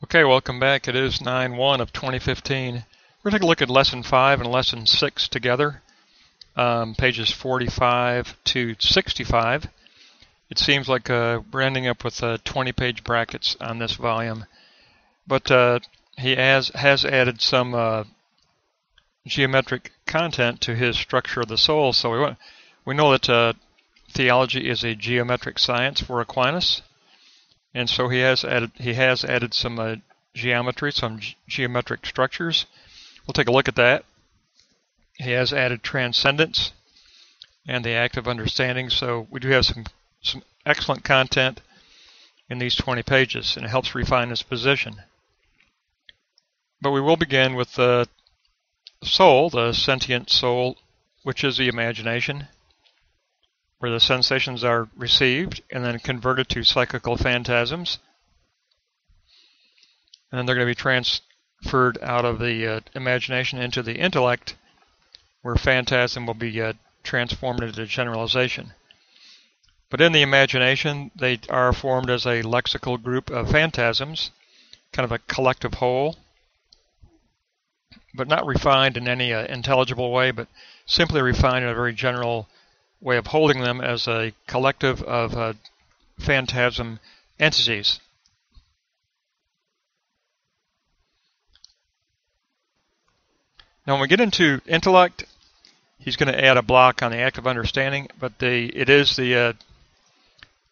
Okay, welcome back. It is 9-1 of 2015. We're going to look at Lesson 5 and Lesson 6 together, um, pages 45 to 65. It seems like uh, we're ending up with uh, 20-page brackets on this volume, but uh, he has, has added some uh, geometric content to his structure of the soul, so we, want, we know that uh, theology is a geometric science for Aquinas. And so he has added he has added some uh, geometry, some geometric structures. We'll take a look at that. He has added transcendence and the act of understanding. So we do have some some excellent content in these 20 pages, and it helps refine his position. But we will begin with the soul, the sentient soul, which is the imagination where the sensations are received and then converted to psychical phantasms. And then they're going to be transferred out of the uh, imagination into the intellect, where phantasm will be uh, transformed into generalization. But in the imagination, they are formed as a lexical group of phantasms, kind of a collective whole, but not refined in any uh, intelligible way, but simply refined in a very general way of holding them as a collective of uh, phantasm entities. Now, when we get into intellect, he's going to add a block on the act of understanding, but the it is the uh,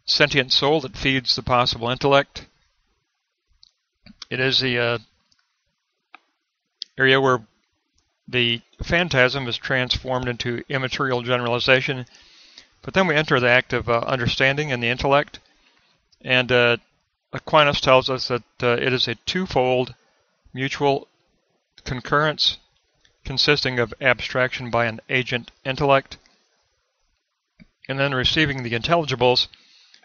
sentient soul that feeds the possible intellect. It is the uh, area where the phantasm is transformed into immaterial generalization. But then we enter the act of uh, understanding and the intellect. And uh, Aquinas tells us that uh, it is a twofold mutual concurrence consisting of abstraction by an agent intellect and then receiving the intelligibles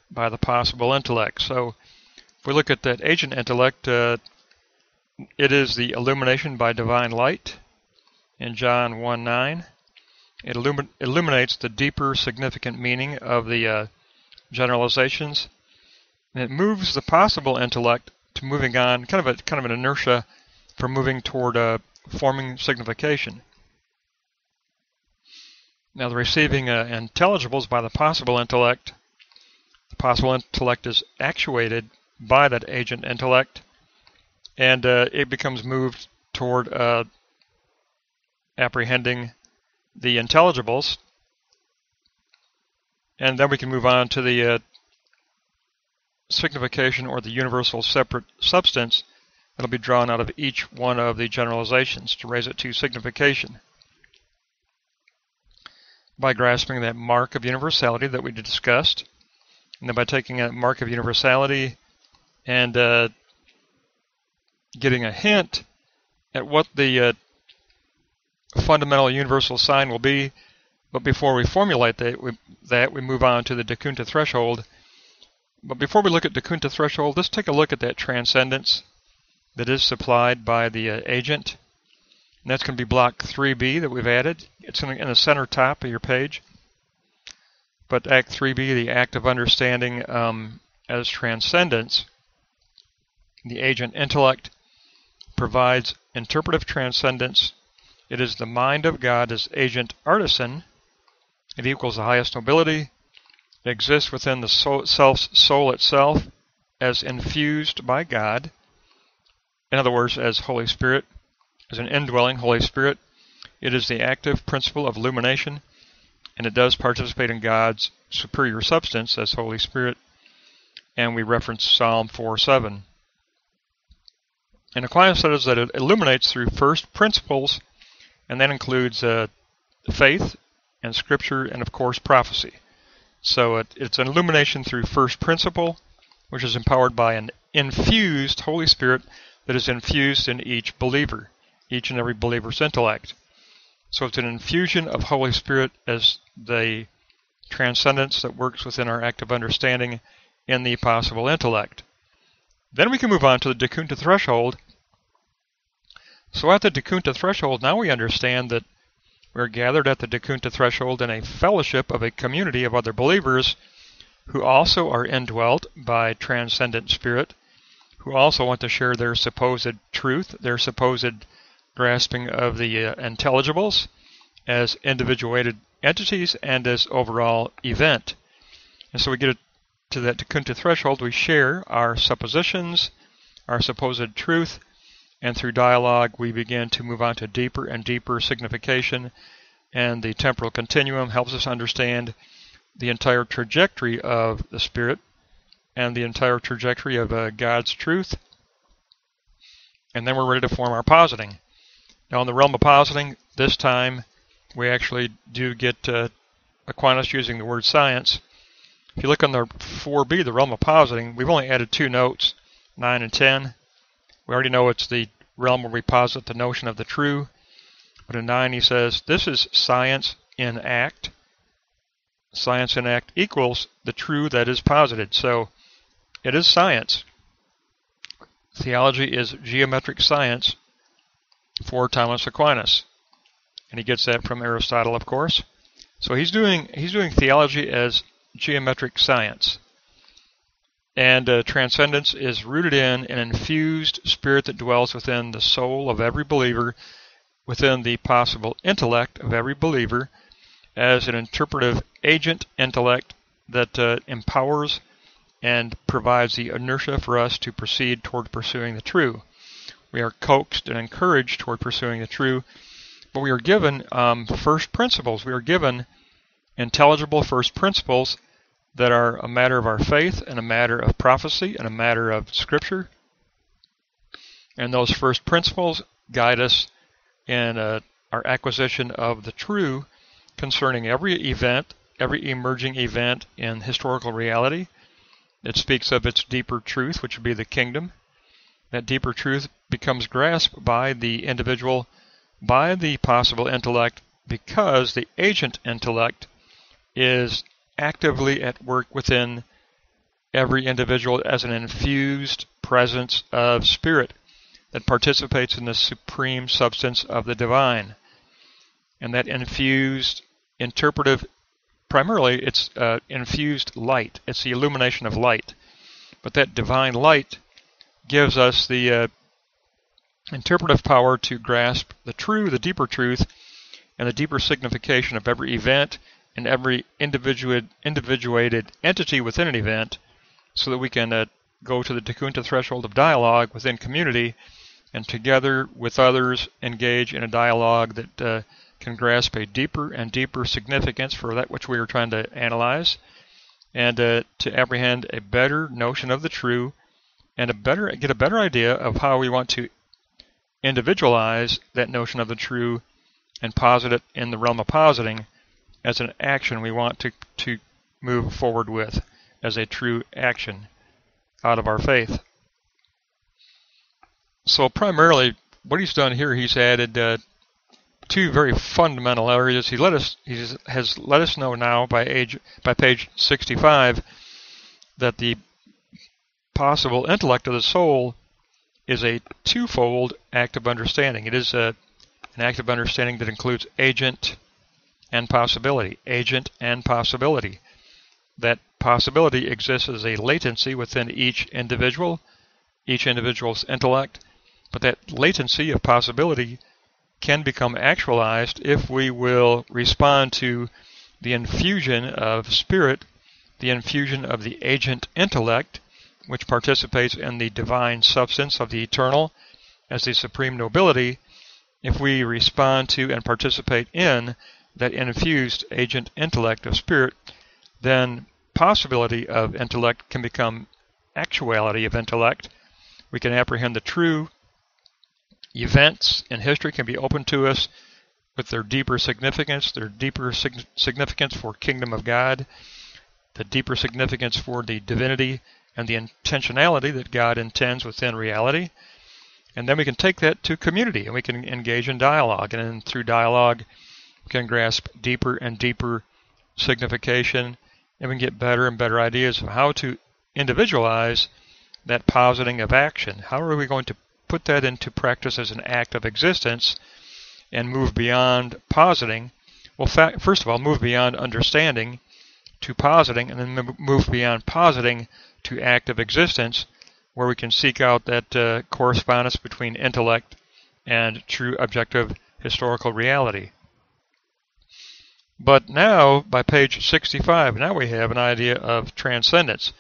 by the possible intellect. So if we look at that agent intellect, uh, it is the illumination by divine light in John 1 9. It illumin illuminates the deeper significant meaning of the uh, generalizations. And it moves the possible intellect to moving on, kind of a kind of an inertia for moving toward uh, forming signification. Now, the receiving uh, intelligibles by the possible intellect, the possible intellect is actuated by that agent intellect, and uh, it becomes moved toward uh, apprehending the intelligibles. And then we can move on to the uh, signification or the universal separate substance that'll be drawn out of each one of the generalizations to raise it to signification. By grasping that mark of universality that we discussed, and then by taking that mark of universality and uh, getting a hint at what the uh, fundamental universal sign will be. But before we formulate that, we, that, we move on to the de Kunta threshold. But before we look at de Kunta threshold, let's take a look at that transcendence that is supplied by the uh, agent. And that's going to be block 3b that we've added. It's in the center top of your page. But Act 3b, the act of understanding um, as transcendence, the agent intellect provides interpretive transcendence it is the mind of God as agent artisan. It equals the highest nobility. It exists within the soul, self's soul itself as infused by God. In other words, as Holy Spirit, as an indwelling Holy Spirit. It is the active principle of illumination, and it does participate in God's superior substance as Holy Spirit. And we reference Psalm 4 7. And Aquinas says that it illuminates through first principles and that includes uh, faith and scripture and of course prophecy. So it, it's an illumination through first principle, which is empowered by an infused Holy Spirit that is infused in each believer, each and every believer's intellect. So it's an infusion of Holy Spirit as the transcendence that works within our active understanding in the possible intellect. Then we can move on to the de Kunta threshold, so at the Dakunta threshold, now we understand that we're gathered at the Dakunta threshold in a fellowship of a community of other believers who also are indwelt by transcendent spirit, who also want to share their supposed truth, their supposed grasping of the uh, intelligibles as individuated entities and as overall event. And so we get to that Dakunta threshold, we share our suppositions, our supposed truth, and through dialogue we begin to move on to deeper and deeper signification and the temporal continuum helps us understand the entire trajectory of the spirit and the entire trajectory of uh, God's truth and then we're ready to form our positing. Now in the realm of positing, this time we actually do get uh, Aquinas using the word science. If you look on the 4b, the realm of positing, we've only added two notes, 9 and 10. We already know it's the realm where we posit the notion of the true. But in 9 he says, this is science in act. Science in act equals the true that is posited. So it is science. Theology is geometric science for Thomas Aquinas. And he gets that from Aristotle, of course. So he's doing he's doing theology as geometric science. And uh, transcendence is rooted in an infused spirit that dwells within the soul of every believer, within the possible intellect of every believer, as an interpretive agent intellect that uh, empowers and provides the inertia for us to proceed toward pursuing the true. We are coaxed and encouraged toward pursuing the true, but we are given um, first principles. We are given intelligible first principles that are a matter of our faith and a matter of prophecy and a matter of scripture. And those first principles guide us in uh, our acquisition of the true concerning every event, every emerging event in historical reality, it speaks of its deeper truth, which would be the kingdom. That deeper truth becomes grasped by the individual, by the possible intellect, because the agent intellect is actively at work within every individual as an infused presence of spirit that participates in the supreme substance of the divine. And that infused interpretive primarily it's uh, infused light. It's the illumination of light. But that divine light gives us the uh, interpretive power to grasp the true, the deeper truth, and the deeper signification of every event and every individuated, individuated entity within an event so that we can uh, go to the Tikkun threshold of dialogue within community and together with others engage in a dialogue that uh, can grasp a deeper and deeper significance for that which we are trying to analyze, and uh, to apprehend a better notion of the true, and a better get a better idea of how we want to individualize that notion of the true and posit it in the realm of positing as an action we want to, to move forward with as a true action out of our faith. So primarily, what he's done here, he's added uh, two very fundamental areas. He let us he has let us know now by age by page 65 that the possible intellect of the soul is a twofold act of understanding. It is a, an act of understanding that includes agent and possibility. Agent and possibility. That possibility exists as a latency within each individual, each individual's intellect, but that latency of possibility can become actualized if we will respond to the infusion of spirit, the infusion of the agent intellect, which participates in the divine substance of the eternal as the supreme nobility, if we respond to and participate in that infused agent intellect of spirit, then possibility of intellect can become actuality of intellect. We can apprehend the true events in history can be open to us with their deeper significance, their deeper sig- significance for kingdom of God, the deeper significance for the divinity and the intentionality that God intends within reality. And then we can take that to community and we can engage in dialogue. And then through dialogue, can grasp deeper and deeper signification and we can get better and better ideas of how to individualize that positing of action. How are we going to put that into practice as an act of existence and move beyond positing, well, first of all, move beyond understanding to positing, and then move beyond positing to active existence, where we can seek out that uh, correspondence between intellect and true objective historical reality. But now, by page 65, now we have an idea of transcendence.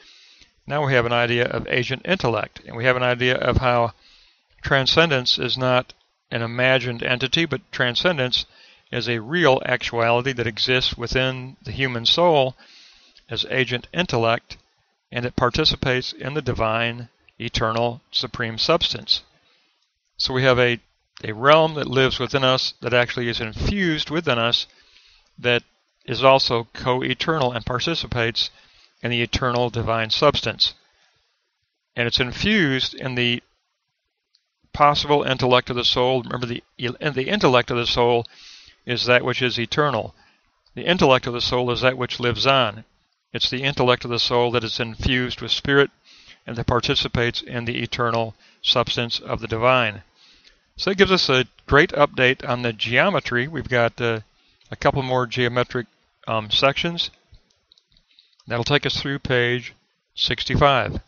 Now we have an idea of agent intellect, and we have an idea of how transcendence is not an imagined entity, but transcendence is a real actuality that exists within the human soul as agent intellect, and it participates in the divine, eternal, supreme substance. So we have a, a realm that lives within us that actually is infused within us that is also co-eternal and participates in the eternal divine substance. And it's infused in the possible intellect of the soul. Remember, the, the intellect of the soul is that which is eternal. The intellect of the soul is that which lives on. It's the intellect of the soul that is infused with spirit and that participates in the eternal substance of the divine. So it gives us a great update on the geometry. We've got uh, a couple more geometric um, sections. That'll take us through page 65.